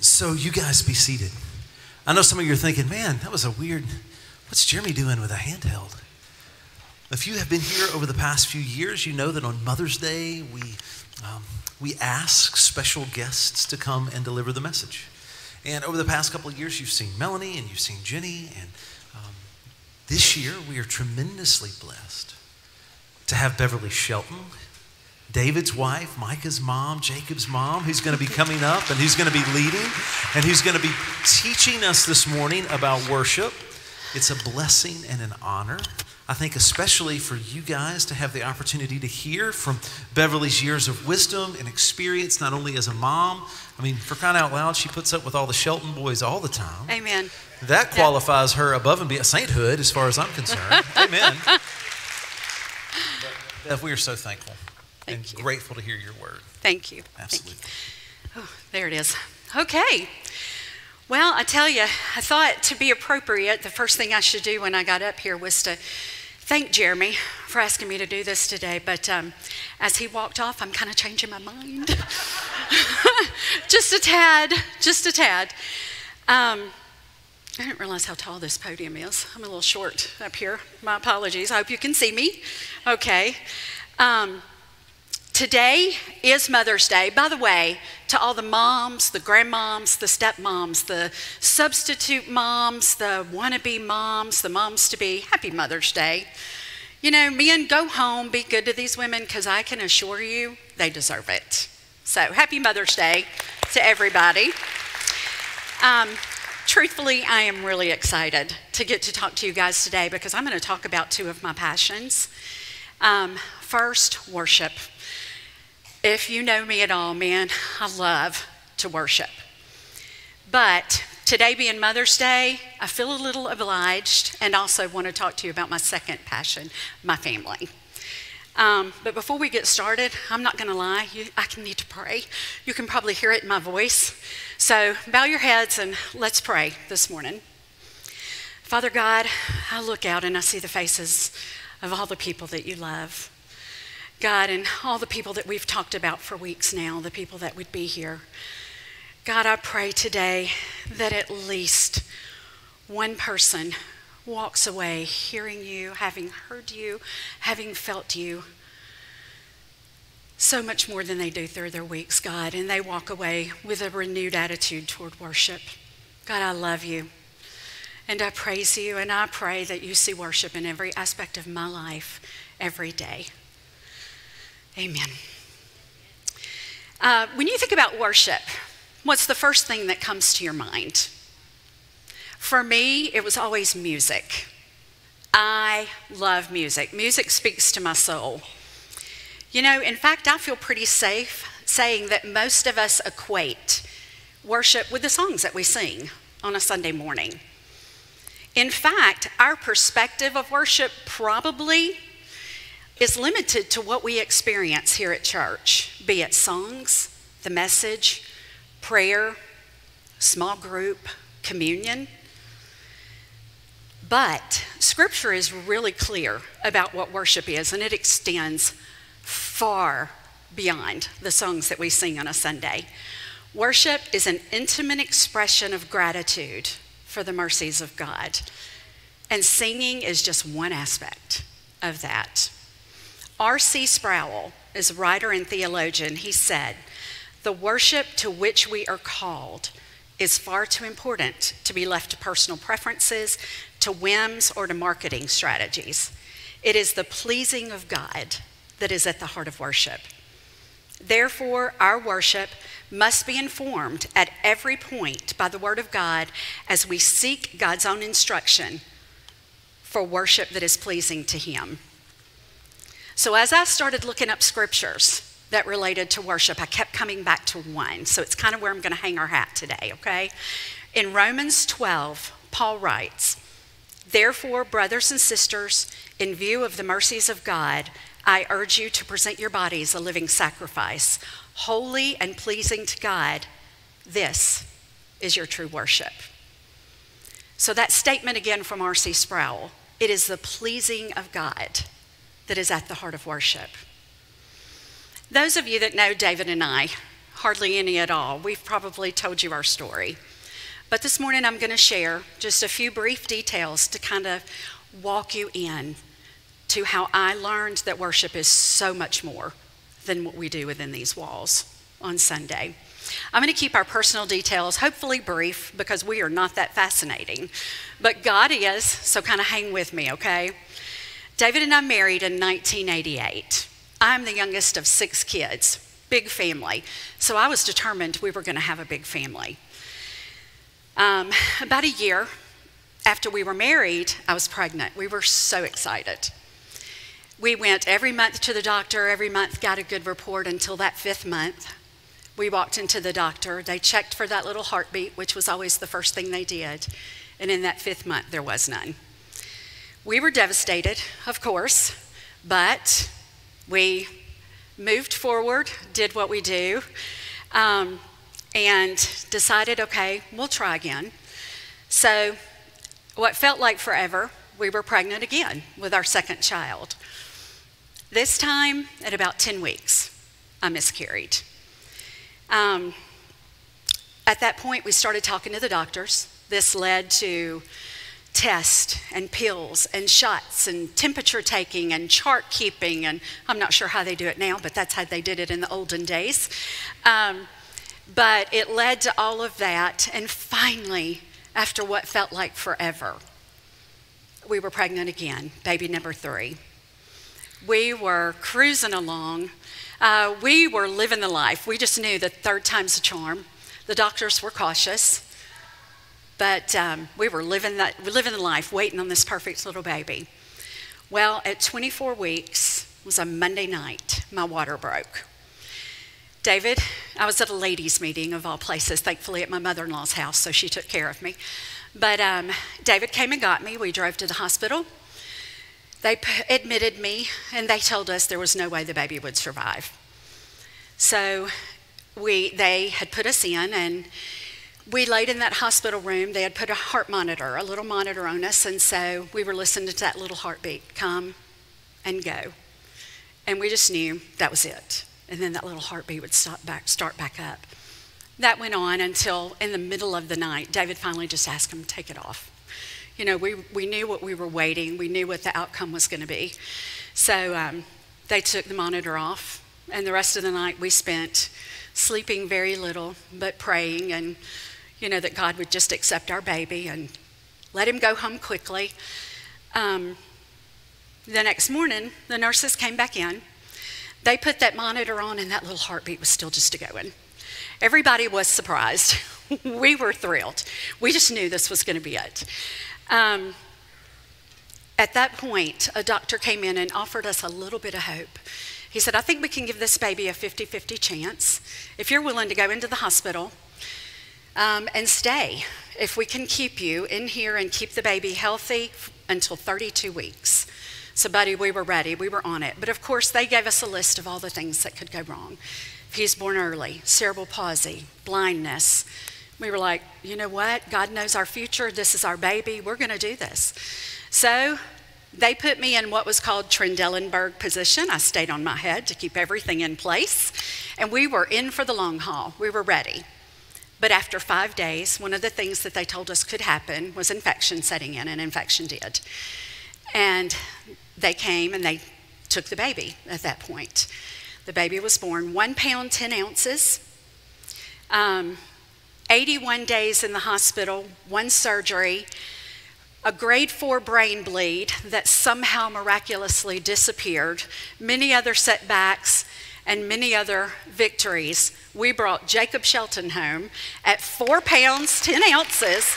So, you guys be seated. I know some of you are thinking, man, that was a weird, what's Jeremy doing with a handheld? If you have been here over the past few years, you know that on Mother's Day, we, um, we ask special guests to come and deliver the message. And over the past couple of years, you've seen Melanie and you've seen Jenny. And um, this year, we are tremendously blessed to have Beverly Shelton David's wife, Micah's mom, Jacob's mom, who's going to be coming up and who's going to be leading and who's going to be teaching us this morning about worship. It's a blessing and an honor. I think, especially for you guys to have the opportunity to hear from Beverly's years of wisdom and experience, not only as a mom. I mean, for crying out loud, she puts up with all the Shelton boys all the time. Amen. That qualifies her above and beyond sainthood, as far as I'm concerned. Amen. We are so thankful Thank and you. grateful to hear your word. Thank you. Absolutely. Thank you. Oh, there it is. Okay. Well, I tell you, I thought to be appropriate, the first thing I should do when I got up here was to thank Jeremy for asking me to do this today. But um, as he walked off, I'm kind of changing my mind. just a tad, just a tad. Um, I didn't realize how tall this podium is. I'm a little short up here. My apologies. I hope you can see me. Okay. Um, Today is Mother's Day. By the way, to all the moms, the grandmoms, the stepmoms, the substitute moms, the wannabe moms, the moms to be, happy Mother's Day. You know, men, go home, be good to these women, because I can assure you they deserve it. So, happy Mother's Day to everybody. Um, truthfully, I am really excited to get to talk to you guys today because I'm going to talk about two of my passions. Um, first, worship. If you know me at all, man, I love to worship. But today being Mother's Day, I feel a little obliged and also want to talk to you about my second passion, my family. Um, but before we get started, I'm not going to lie, you, I can need to pray. You can probably hear it in my voice. So bow your heads and let's pray this morning. Father God, I look out and I see the faces of all the people that you love. God, and all the people that we've talked about for weeks now, the people that would be here. God, I pray today that at least one person walks away hearing you, having heard you, having felt you so much more than they do through their weeks, God, and they walk away with a renewed attitude toward worship. God, I love you. And I praise you, and I pray that you see worship in every aspect of my life every day. Amen. Uh, when you think about worship, what's the first thing that comes to your mind? For me, it was always music. I love music. Music speaks to my soul. You know, in fact, I feel pretty safe saying that most of us equate worship with the songs that we sing on a Sunday morning. In fact, our perspective of worship probably is limited to what we experience here at church, be it songs, the message, prayer, small group, communion. But Scripture is really clear about what worship is, and it extends far beyond the songs that we sing on a Sunday. Worship is an intimate expression of gratitude for the mercies of God, and singing is just one aspect of that. R.C. Sproul is a writer and theologian. He said, The worship to which we are called is far too important to be left to personal preferences, to whims, or to marketing strategies. It is the pleasing of God that is at the heart of worship. Therefore, our worship must be informed at every point by the Word of God as we seek God's own instruction for worship that is pleasing to Him. So, as I started looking up scriptures that related to worship, I kept coming back to one. So, it's kind of where I'm going to hang our hat today, okay? In Romans 12, Paul writes, Therefore, brothers and sisters, in view of the mercies of God, I urge you to present your bodies a living sacrifice, holy and pleasing to God. This is your true worship. So, that statement again from R.C. Sproul it is the pleasing of God that is at the heart of worship. Those of you that know David and I, hardly any at all. We've probably told you our story. But this morning I'm going to share just a few brief details to kind of walk you in to how I learned that worship is so much more than what we do within these walls on Sunday. I'm going to keep our personal details hopefully brief because we are not that fascinating. But God is, so kind of hang with me, okay? David and I married in 1988. I'm the youngest of six kids, big family. So I was determined we were going to have a big family. Um, about a year after we were married, I was pregnant. We were so excited. We went every month to the doctor, every month got a good report until that fifth month. We walked into the doctor. They checked for that little heartbeat, which was always the first thing they did. And in that fifth month, there was none. We were devastated, of course, but we moved forward, did what we do, um, and decided okay, we'll try again. So, what felt like forever, we were pregnant again with our second child. This time, at about 10 weeks, I miscarried. Um, at that point, we started talking to the doctors. This led to tests and pills and shots and temperature taking and chart keeping. And I'm not sure how they do it now, but that's how they did it in the olden days. Um, but it led to all of that. And finally, after what felt like forever, we were pregnant again, baby number three we were cruising along. Uh, we were living the life. We just knew that third time's a charm. The doctors were cautious, but um, we were living, that, living the life, waiting on this perfect little baby. Well, at 24 weeks, it was a Monday night, my water broke. David, I was at a ladies' meeting of all places, thankfully at my mother in law's house, so she took care of me. But um, David came and got me. We drove to the hospital. They admitted me and they told us there was no way the baby would survive. So we, they had put us in and we laid in that hospital room. They had put a heart monitor, a little monitor on us, and so we were listening to that little heartbeat come and go. And we just knew that was it. And then that little heartbeat would start back, start back up. That went on until in the middle of the night, David finally just asked him to take it off you know, we, we knew what we were waiting, we knew what the outcome was going to be. So um, they took the monitor off, and the rest of the night we spent sleeping very little, but praying and, you know, that God would just accept our baby and let him go home quickly. Um, the next morning, the nurses came back in. They put that monitor on, and that little heartbeat was still just a going. Everybody was surprised. we were thrilled. We just knew this was going to be it. Um, at that point, a doctor came in and offered us a little bit of hope. He said, I think we can give this baby a 50 50 chance. If you're willing to go into the hospital um, and stay, if we can keep you in here and keep the baby healthy until 32 weeks. So, buddy, we were ready. We were on it. But of course, they gave us a list of all the things that could go wrong. He's born early, cerebral palsy, blindness, we were like, you know what? God knows our future. This is our baby. We're going to do this. So they put me in what was called Trendelenburg position. I stayed on my head to keep everything in place. And we were in for the long haul. We were ready. But after five days, one of the things that they told us could happen was infection setting in, and infection did. And they came and they took the baby at that point. The baby was born one pound, 10 ounces. Um, 81 days in the hospital, one surgery, a grade four brain bleed that somehow miraculously disappeared, many other setbacks, and many other victories. We brought Jacob Shelton home at four pounds, 10 ounces,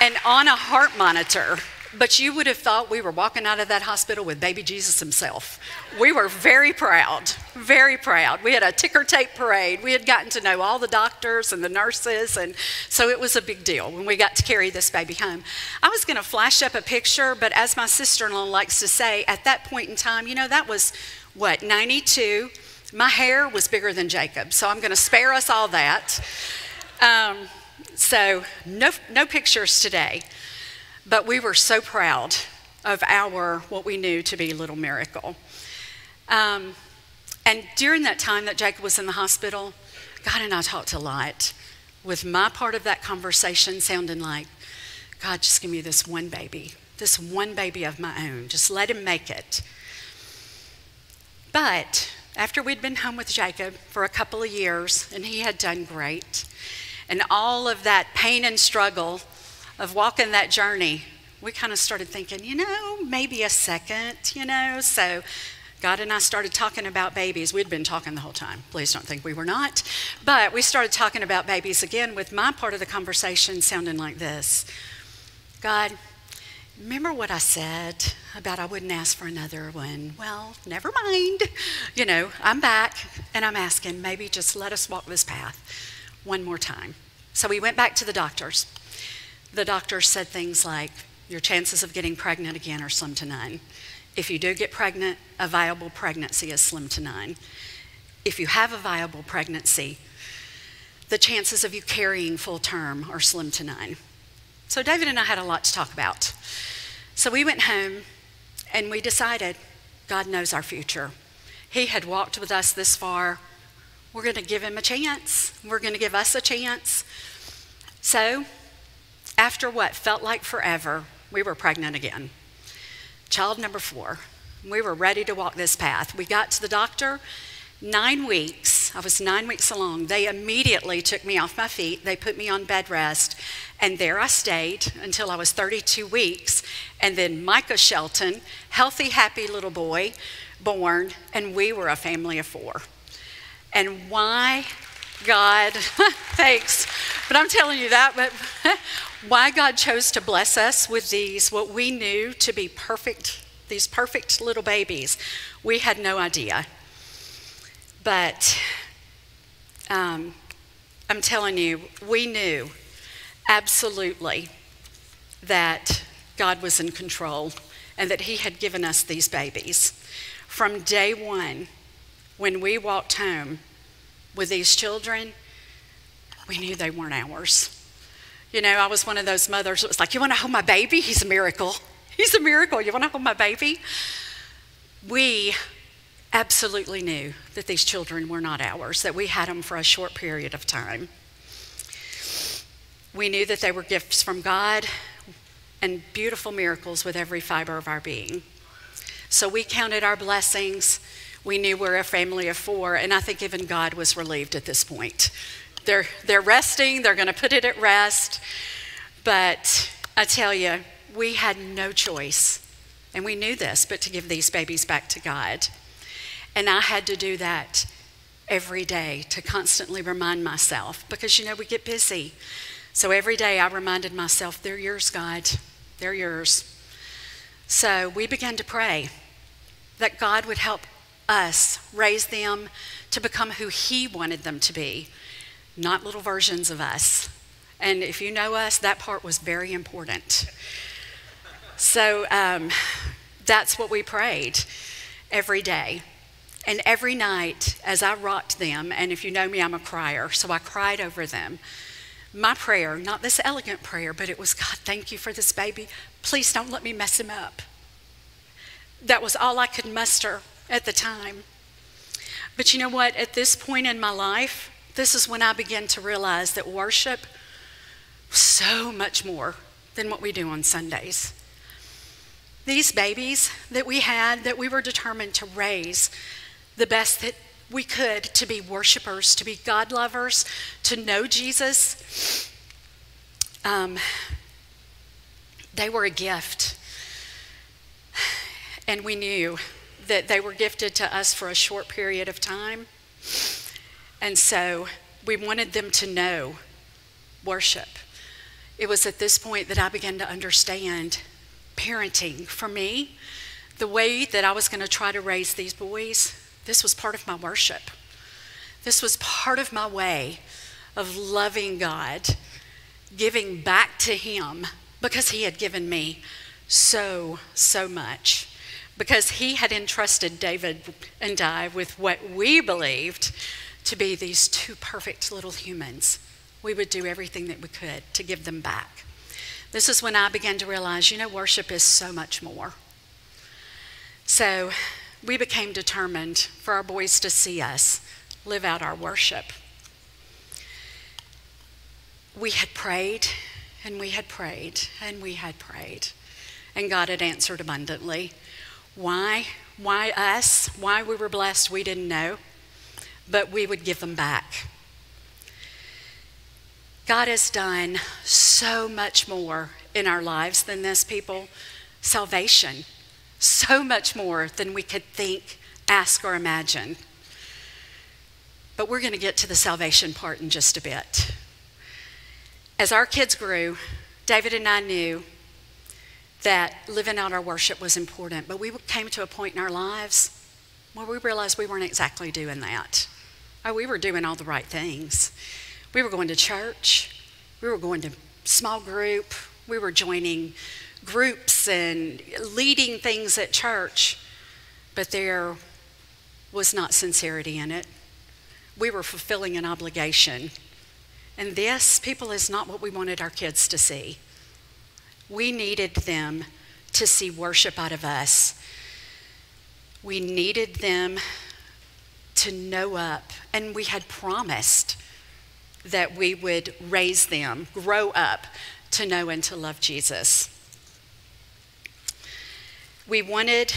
and on a heart monitor. But you would have thought we were walking out of that hospital with baby Jesus himself. We were very proud, very proud. We had a ticker tape parade. We had gotten to know all the doctors and the nurses, and so it was a big deal when we got to carry this baby home. I was going to flash up a picture, but as my sister in law likes to say, at that point in time, you know, that was what, 92? My hair was bigger than Jacob, so I'm going to spare us all that. Um, so, no, no pictures today. But we were so proud of our, what we knew to be little miracle. Um, And during that time that Jacob was in the hospital, God and I talked a lot with my part of that conversation sounding like, God, just give me this one baby, this one baby of my own. Just let him make it. But after we'd been home with Jacob for a couple of years, and he had done great, and all of that pain and struggle of walking that journey, we kind of started thinking, you know, maybe a second, you know. So God and I started talking about babies. We'd been talking the whole time. Please don't think we were not. But we started talking about babies again with my part of the conversation sounding like this God, remember what I said about I wouldn't ask for another one? Well, never mind. You know, I'm back and I'm asking, maybe just let us walk this path one more time. So we went back to the doctors. The doctors said things like, your chances of getting pregnant again are slim to none. If you do get pregnant, a viable pregnancy is slim to none. If you have a viable pregnancy, the chances of you carrying full term are slim to none. So David and I had a lot to talk about. So we went home and we decided God knows our future. He had walked with us this far. We're going to give him a chance. We're going to give us a chance. So, after what felt like forever, we were pregnant again. Child number four. We were ready to walk this path. We got to the doctor, nine weeks. I was nine weeks along. They immediately took me off my feet. They put me on bed rest. And there I stayed until I was 32 weeks. And then Micah Shelton, healthy, happy little boy, born. And we were a family of four. And why God, thanks. But I'm telling you that, but why God chose to bless us with these, what we knew to be perfect, these perfect little babies, we had no idea. But um, I'm telling you, we knew absolutely that God was in control and that He had given us these babies. From day one, when we walked home with these children, we knew they weren't ours. You know, I was one of those mothers that was like, You want to hold my baby? He's a miracle. He's a miracle. You want to hold my baby? We absolutely knew that these children were not ours, that we had them for a short period of time. We knew that they were gifts from God and beautiful miracles with every fiber of our being. So we counted our blessings. We knew we're a family of four, and I think even God was relieved at this point they're, they're resting, they're going to put it at rest. But I tell you, we had no choice. And we knew this, but to give these babies back to God. And I had to do that every day to constantly remind myself because, you know, we get busy. So every day I reminded myself, they're yours, God. They're yours. So we began to pray that God would help us raise them to become who He wanted them to be not little versions of us. And if you know us, that part was very important. So um, that's what we prayed every day. And every night, as I rocked them, and if you know me, I'm a crier, so I cried over them. My prayer, not this elegant prayer, but it was God, thank you for this baby. Please don't let me mess him up. That was all I could muster at the time. But you know what? At this point in my life, this is when I began to realize that worship was so much more than what we do on Sundays. These babies that we had, that we were determined to raise the best that we could to be worshipers, to be God lovers, to know Jesus, um, they were a gift. And we knew that they were gifted to us for a short period of time. And so we wanted them to know worship. It was at this point that I began to understand parenting. For me, the way that I was going to try to raise these boys, this was part of my worship. This was part of my way of loving God, giving back to Him because He had given me so, so much. Because He had entrusted David and I with what we believed to be these two perfect little humans, we would do everything that we could to give them back. This is when I began to realize, you know, worship is so much more. So we became determined for our boys to see us live out our worship. We had prayed and we had prayed and we had prayed, and God had answered abundantly. Why? Why us? Why we were blessed, we didn't know, but we would give them back. God has done so much more in our lives than this, people. Salvation, so much more than we could think, ask, or imagine. But we're going to get to the salvation part in just a bit. As our kids grew, David and I knew that living out our worship was important, but we came to a point in our lives where we realized we weren't exactly doing that. Oh, we were doing all the right things. We were going to church, we were going to small group, we were joining groups and leading things at church, but there was not sincerity in it. We were fulfilling an obligation. And this, people, is not what we wanted our kids to see. We needed them to see worship out of us. We needed them to know up, and we had promised that we would raise them, grow up to know and to love Jesus. We wanted,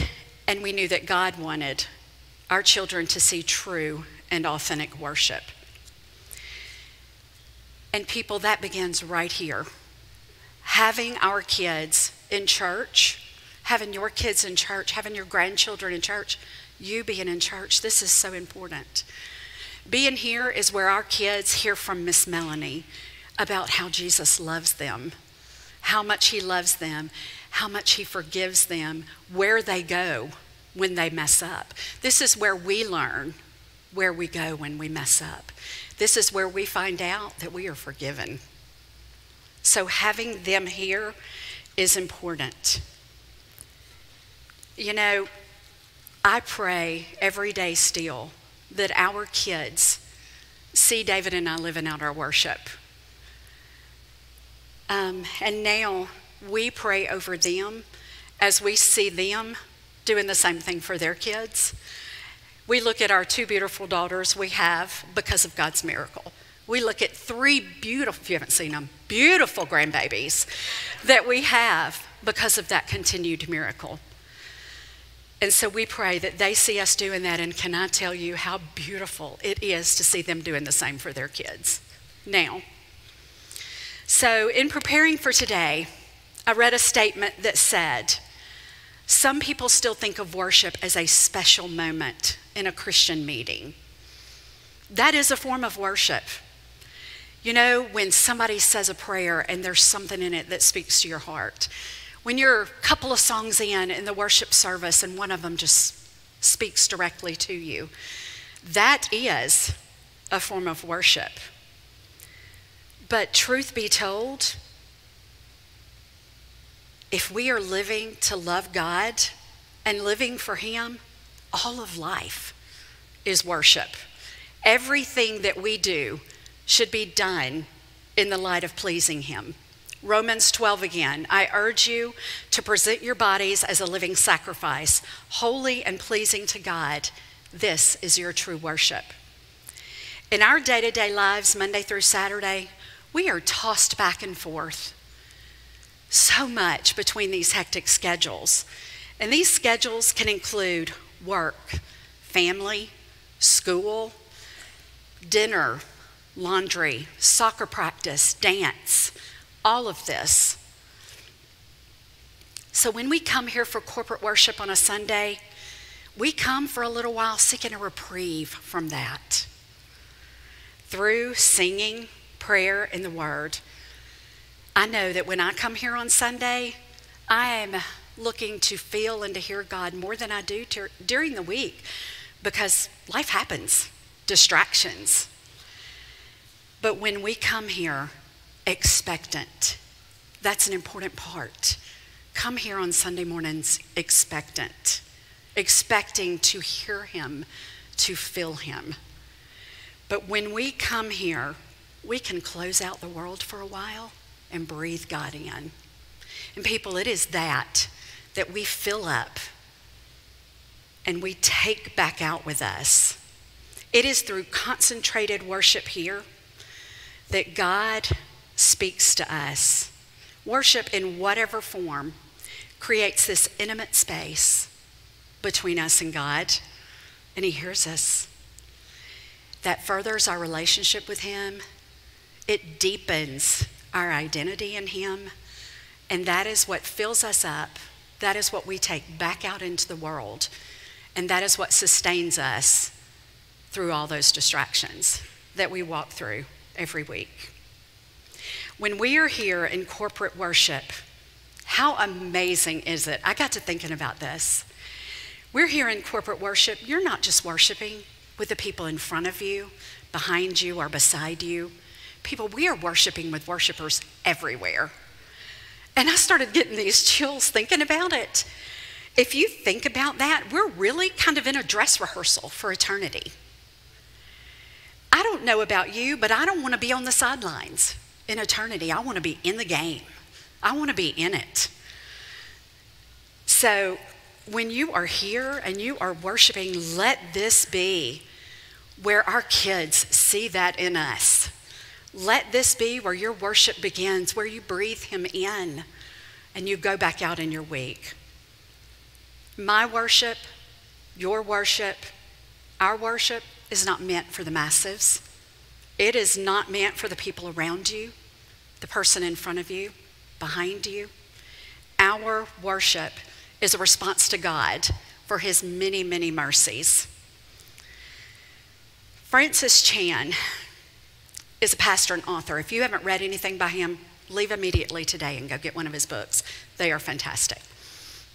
and we knew that God wanted, our children to see true and authentic worship. And people, that begins right here. Having our kids in church, having your kids in church, having your grandchildren in church, you being in church, this is so important. Being here is where our kids hear from Miss Melanie about how Jesus loves them, how much he loves them, how much he forgives them, where they go when they mess up. This is where we learn where we go when we mess up. This is where we find out that we are forgiven. So having them here is important. You know, I pray every day still that our kids see David and I living out our worship. Um, and now we pray over them as we see them doing the same thing for their kids. We look at our two beautiful daughters we have because of God's miracle. We look at three beautiful, if you haven't seen them, beautiful grandbabies that we have because of that continued miracle. And so we pray that they see us doing that. And can I tell you how beautiful it is to see them doing the same for their kids? Now, so in preparing for today, I read a statement that said, Some people still think of worship as a special moment in a Christian meeting. That is a form of worship. You know, when somebody says a prayer and there's something in it that speaks to your heart, when you're a couple of songs in in the worship service and one of them just speaks directly to you, that is a form of worship. But truth be told, if we are living to love God and living for Him, all of life is worship. Everything that we do should be done in the light of pleasing Him. Romans 12 again. I urge you to present your bodies as a living sacrifice, holy and pleasing to God. This is your true worship. In our day to day lives, Monday through Saturday, we are tossed back and forth so much between these hectic schedules. And these schedules can include work, family, school, dinner, laundry, soccer practice, dance all of this. So when we come here for corporate worship on a Sunday, we come for a little while seeking a reprieve from that. Through singing, prayer, and the Word, I know that when I come here on Sunday, I am looking to feel and to hear God more than I do during the week because life happens, distractions. But when we come here, expectant. That's an important part. Come here on Sunday mornings expectant, expecting to hear Him, to feel Him. But when we come here, we can close out the world for a while and breathe God in. And people, it is that that we fill up and we take back out with us. It is through concentrated worship here that God speaks to us. Worship in whatever form creates this intimate space between us and God, and He hears us. That furthers our relationship with Him, it deepens our identity in Him, and that is what fills us up. That is what we take back out into the world, and that is what sustains us through all those distractions that we walk through every week. When we are here in corporate worship, how amazing is it? I got to thinking about this. We're here in corporate worship. You're not just worshiping with the people in front of you, behind you, or beside you. People, we are worshiping with worshipers everywhere. And I started getting these chills thinking about it. If you think about that, we're really kind of in a dress rehearsal for eternity. I don't know about you, but I don't want to be on the sidelines in eternity. I want to be in the game, I want to be in it. So when you are here and you are worshiping, let this be where our kids see that in us. Let this be where your worship begins, where you breathe Him in and you go back out in your week. My worship, your worship, our worship is not meant for the masses. It is not meant for the people around you, the person in front of you, behind you. Our worship is a response to God for his many, many mercies. Francis Chan is a pastor and author. If you haven't read anything by him, leave immediately today and go get one of his books. They are fantastic.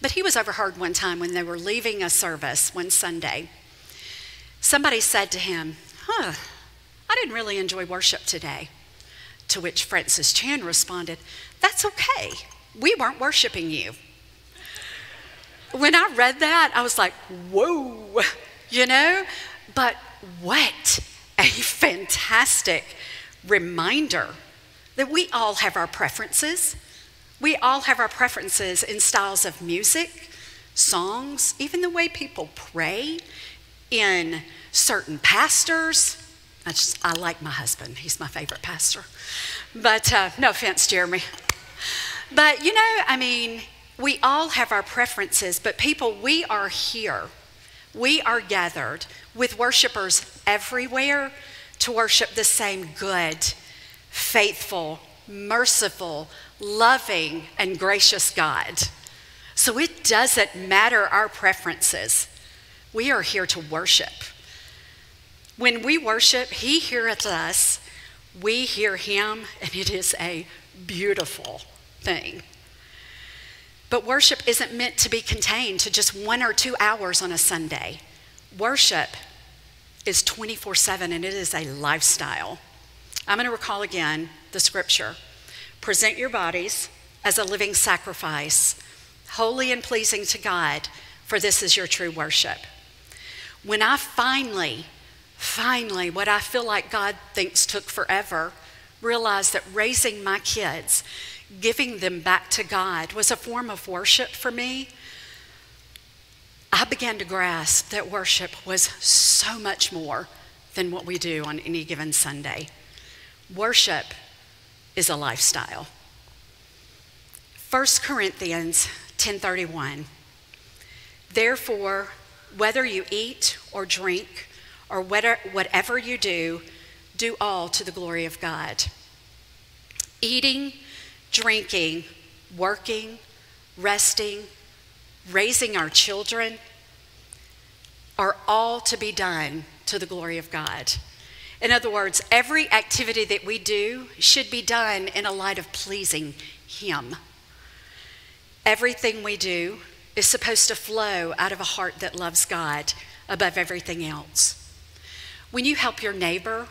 But he was overheard one time when they were leaving a service one Sunday. Somebody said to him, Huh, I didn't really enjoy worship today. To which Francis Chan responded, That's okay. We weren't worshiping you when I read that, I was like, whoa, you know? But what a fantastic reminder that we all have our preferences. We all have our preferences in styles of music, songs, even the way people pray, in certain pastors. I just, I like my husband, he's my favorite pastor. But uh, no offense, Jeremy. But you know, I mean, we all have our preferences, but people, we are here. We are gathered with worshipers everywhere to worship the same good, faithful, merciful, loving, and gracious God. So it doesn't matter our preferences. We are here to worship. When we worship, He heareth us, we hear Him, and it is a beautiful thing. But worship isn't meant to be contained to just one or two hours on a Sunday. Worship is 24 7 and it is a lifestyle. I'm going to recall again the scripture present your bodies as a living sacrifice, holy and pleasing to God, for this is your true worship. When I finally, finally, what I feel like God thinks took forever, realized that raising my kids giving them back to God was a form of worship for me, I began to grasp that worship was so much more than what we do on any given Sunday. Worship is a lifestyle. 1 Corinthians 10:31 Therefore whether you eat or drink or whatever you do do all to the glory of God. Eating drinking, working, resting, raising our children are all to be done to the glory of God. In other words, every activity that we do should be done in a light of pleasing Him. Everything we do is supposed to flow out of a heart that loves God above everything else. When you help your neighbor,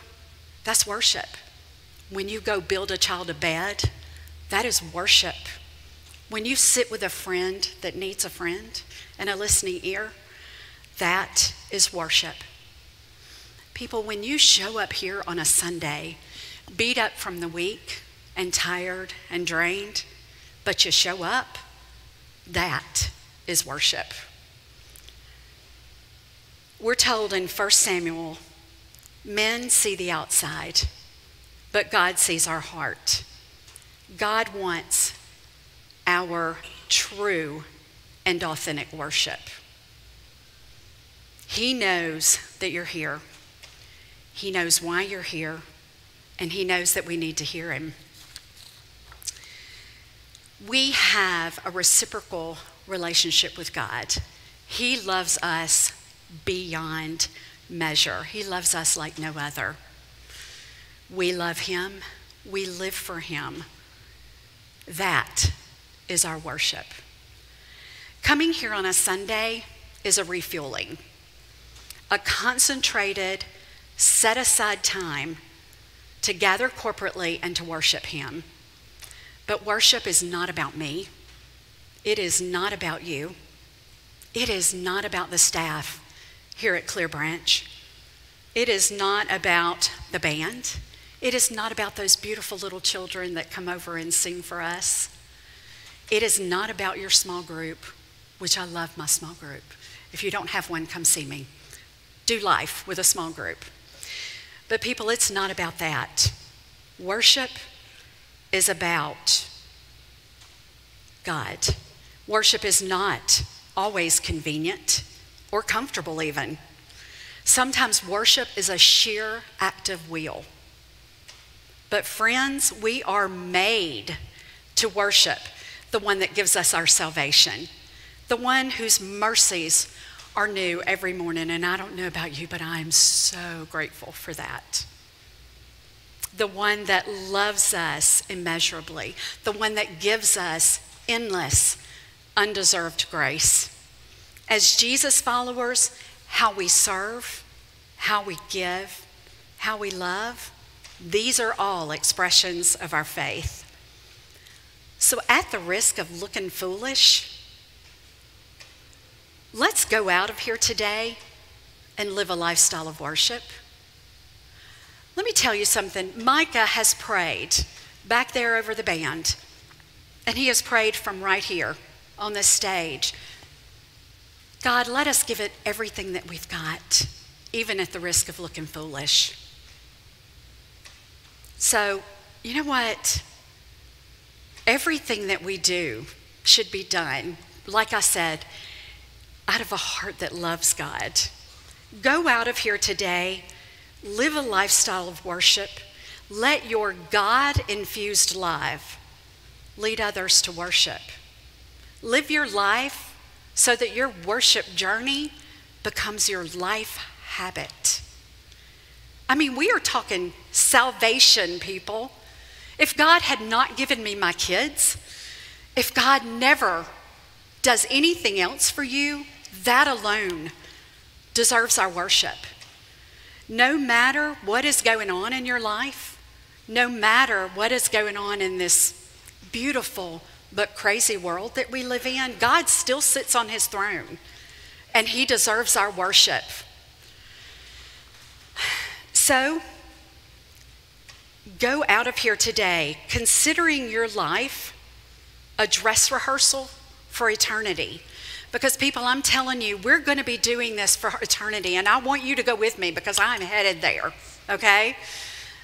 that's worship. When you go build a child a bed, that is worship. When you sit with a friend that needs a friend and a listening ear, that is worship. People, when you show up here on a Sunday, beat up from the week and tired and drained, but you show up, that is worship. we're told in 1 Samuel men see the outside, but God sees our heart. God wants our true and authentic worship. He knows that you're here. He knows why you're here, and He knows that we need to hear Him. We have a reciprocal relationship with God. He loves us beyond measure, He loves us like no other. We love Him, we live for Him. That is our worship. Coming here on a Sunday is a refueling, a concentrated, set aside time to gather corporately and to worship Him. But worship is not about me, it is not about you, it is not about the staff here at Clearbranch. It is not about the band. It is not about those beautiful little children that come over and sing for us. It is not about your small group, which I love my small group. If you don't have one, come see me. Do life with a small group. But, people, it's not about that. Worship is about God. Worship is not always convenient or comfortable, even. Sometimes worship is a sheer act of will. But, friends, we are made to worship the one that gives us our salvation, the one whose mercies are new every morning. And I don't know about you, but I am so grateful for that. The one that loves us immeasurably, the one that gives us endless, undeserved grace. As Jesus followers, how we serve, how we give, how we love, these are all expressions of our faith. So, at the risk of looking foolish, let's go out of here today and live a lifestyle of worship. Let me tell you something. Micah has prayed back there over the band, and he has prayed from right here on this stage. God, let us give it everything that we've got, even at the risk of looking foolish. So, you know what? Everything that we do should be done, like I said, out of a heart that loves God. Go out of here today, live a lifestyle of worship, let your God infused life lead others to worship. Live your life so that your worship journey becomes your life habit. I mean, we are talking salvation, people. If God had not given me my kids, if God never does anything else for you, that alone deserves our worship. No matter what is going on in your life, no matter what is going on in this beautiful but crazy world that we live in, God still sits on his throne and he deserves our worship. So, go out of here today considering your life a dress rehearsal for eternity. Because, people, I'm telling you, we're going to be doing this for eternity, and I want you to go with me because I'm headed there, okay?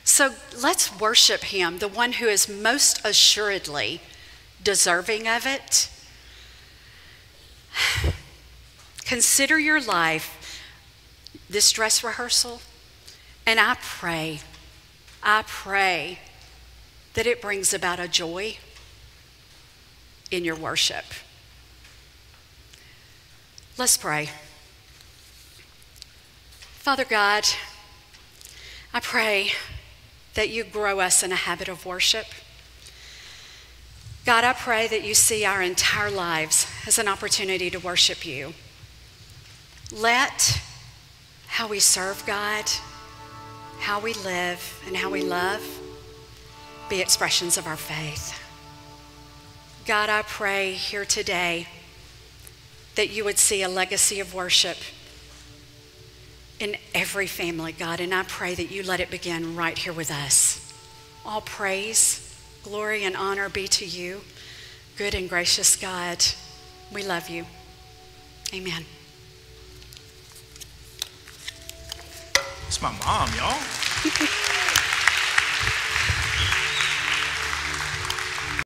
So let's worship Him, the one who is most assuredly deserving of it. Consider your life this dress rehearsal, and I pray I pray that it brings about a joy in your worship. Let's pray. Father God, I pray that you grow us in a habit of worship. God, I pray that you see our entire lives as an opportunity to worship you. Let how we serve God, how we live and how we love be expressions of our faith. God, I pray here today that you would see a legacy of worship in every family, God, and I pray that you let it begin right here with us. All praise, glory, and honor be to you, good and gracious God. We love you. Amen. It's my mom, y'all.